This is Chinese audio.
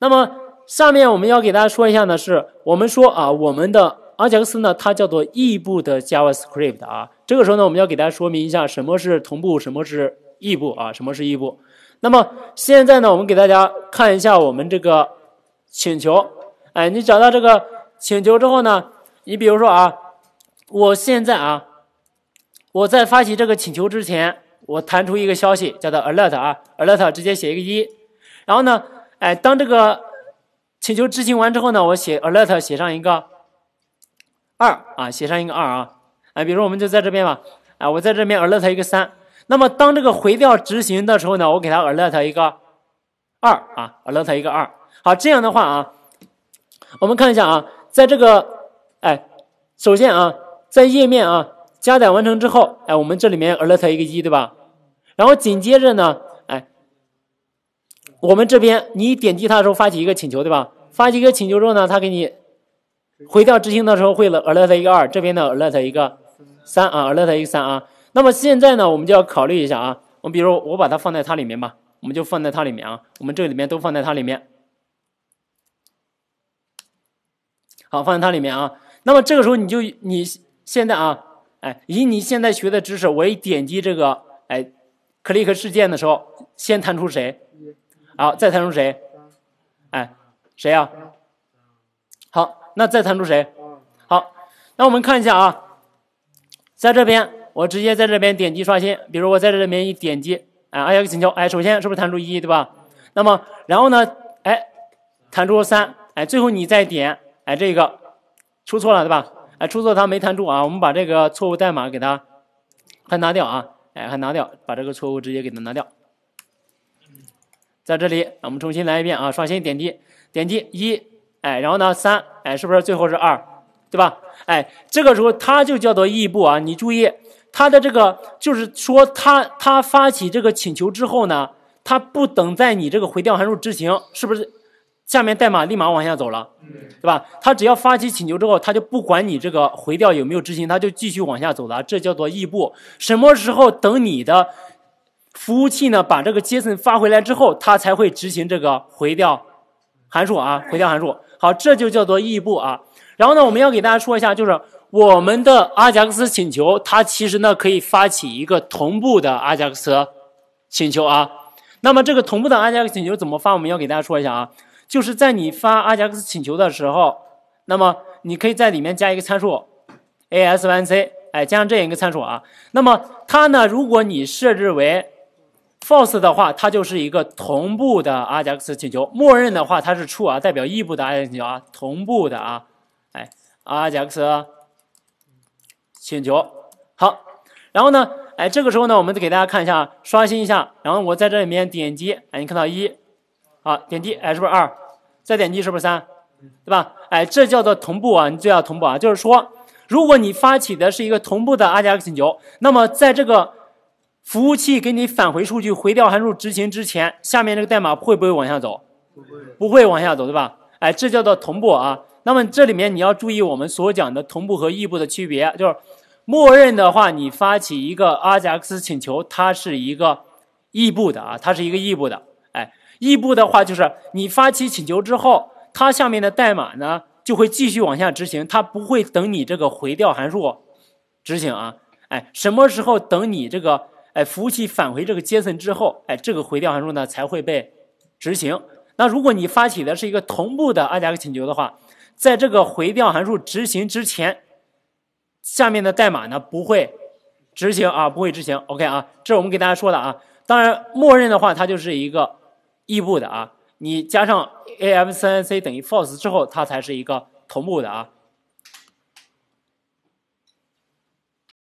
那么下面我们要给大家说一下呢，是我们说啊，我们的阿贾克斯呢，它叫做异步的 JavaScript 啊。这个时候呢，我们要给大家说明一下什么是同步，什么是异步啊，什么是异步。那么现在呢，我们给大家看一下我们这个请求。哎，你找到这个请求之后呢，你比如说啊，我现在啊，我在发起这个请求之前，我弹出一个消息，叫做 alert 啊，alert 直接写一个一，然后呢，哎，当这个请求执行完之后呢，我写 alert 写上一个二啊，写上一个二啊，哎，比如说我们就在这边吧，哎，我在这边 alert 一个三。那么当这个回调执行的时候呢，我给它 alert 一个二啊，alert 一个二。好，这样的话啊，我们看一下啊，在这个哎，首先啊，在页面啊加载完成之后，哎，我们这里面 alert 一个一对吧？然后紧接着呢，我们这边你点击它的时候发起一个请求对吧？发起一个请求之后呢，它给你回调执行的时候会了 alert 一个二，这边呢 alert 一个三啊，alert 一个三啊。那么现在呢，我们就要考虑一下啊。我们比如我把它放在它里面吧，我们就放在它里面啊。我们这里面都放在它里面，好，放在它里面啊。那么这个时候你就你现在啊，哎，以你现在学的知识，我一点击这个哎，click 事件的时候，先弹出谁？好，再弹出谁？哎，谁呀？好，那再弹出谁？好，那我们看一下啊，在这边。我直接在这边点击刷新，比如我在这里面一点击，哎，按下请求，哎，首先是不是弹出一，对吧？那么然后呢，哎，弹出三，哎，最后你再点，哎，这个出错了，对吧？哎，出错它没弹出啊，我们把这个错误代码给它还拿掉啊，哎，还拿掉，把这个错误直接给它拿掉。在这里，我们重新来一遍啊，刷新点击，点击一，哎，然后呢三，哎，是不是最后是二，对吧？哎，这个时候它就叫做异步啊，你注意。它的这个就是说，它它发起这个请求之后呢，它不等在你这个回调函数执行，是不是？下面代码立马往下走了，对吧？它只要发起请求之后，它就不管你这个回调有没有执行，它就继续往下走了，这叫做异步。什么时候等你的服务器呢把这个 JSON 发回来之后，它才会执行这个回调函数啊？回调函数，好，这就叫做异步啊。然后呢，我们要给大家说一下，就是。我们的阿贾克斯请求，它其实呢可以发起一个同步的阿贾克斯请求啊。那么这个同步的阿贾克斯请求怎么发？我们要给大家说一下啊，就是在你发阿贾克斯请求的时候，那么你可以在里面加一个参数 async，哎，加上这样一个参数啊。那么它呢，如果你设置为 false 的话，它就是一个同步的阿贾克斯请求；默认的话，它是 true 啊，代表异步的阿贾克斯请求啊，同步的啊，哎，阿贾克斯。请求好，然后呢，哎，这个时候呢，我们再给大家看一下，刷新一下，然后我在这里面点击，哎，你看到一，好，点击，哎，是不是二？再点击是不是三？对吧？哎，这叫做同步啊，你就要同步啊，就是说，如果你发起的是一个同步的阿加克请求，那么在这个服务器给你返回数据回调函数执行之前，下面这个代码会不会往下走？不会，不会往下走，对吧？哎，这叫做同步啊。那么这里面你要注意我们所讲的同步和异步的区别，就是。默认的话，你发起一个阿贾克斯请求，它是一个异步的啊，它是一个异步的。哎，异步的话就是你发起请求之后，它下面的代码呢就会继续往下执行，它不会等你这个回调函数执行啊。哎，什么时候等你这个哎服务器返回这个 JSON 之后，哎，这个回调函数呢才会被执行。那如果你发起的是一个同步的阿贾克请求的话，在这个回调函数执行之前。下面的代码呢不会执行啊，不会执行。OK 啊，这是我们给大家说的啊。当然，默认的话它就是一个异步的啊。你加上 AFCNC 等于 false 之后，它才是一个同步的啊。